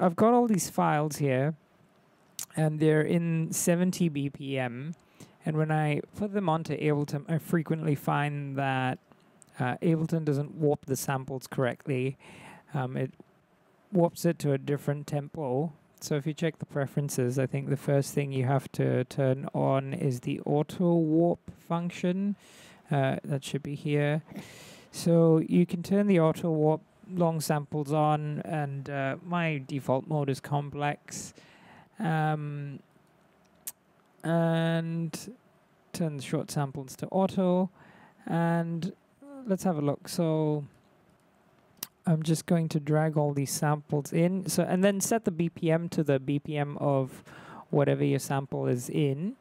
I've got all these files here, and they're in 70 BPM. And when I put them onto Ableton, I frequently find that uh, Ableton doesn't warp the samples correctly. Um, it warps it to a different tempo. So if you check the preferences, I think the first thing you have to turn on is the auto warp function. Uh, that should be here. So you can turn the auto warp long samples on, and uh, my default mode is complex. Um, and turn the short samples to auto. And let's have a look. So I'm just going to drag all these samples in. So and then set the BPM to the BPM of whatever your sample is in.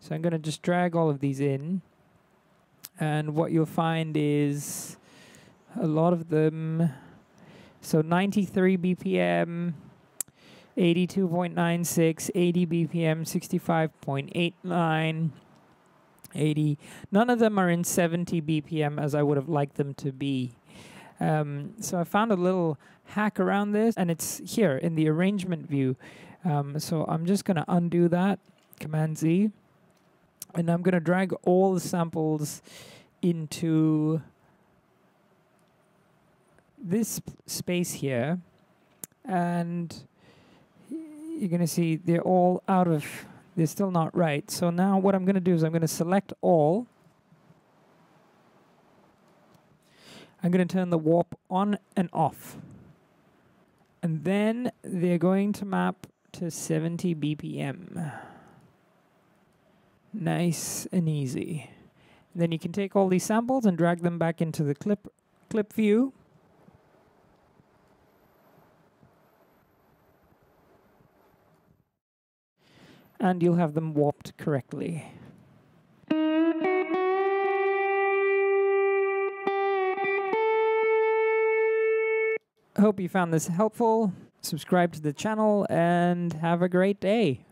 So I'm going to just drag all of these in. And what you'll find is a lot of them. So 93 BPM, 82.96, 80 BPM, 65.89, 80. None of them are in 70 BPM as I would have liked them to be. Um, so I found a little hack around this, and it's here in the arrangement view. Um, so I'm just going to undo that, Command Z, and I'm going to drag all the samples into this space here, and you're going to see they're all out of, they're still not right. So now what I'm going to do is I'm going to select all, I'm going to turn the warp on and off. And then they're going to map to 70 BPM. Nice and easy. then you can take all these samples and drag them back into the clip clip view. And you'll have them warped correctly. hope you found this helpful. Subscribe to the channel and have a great day.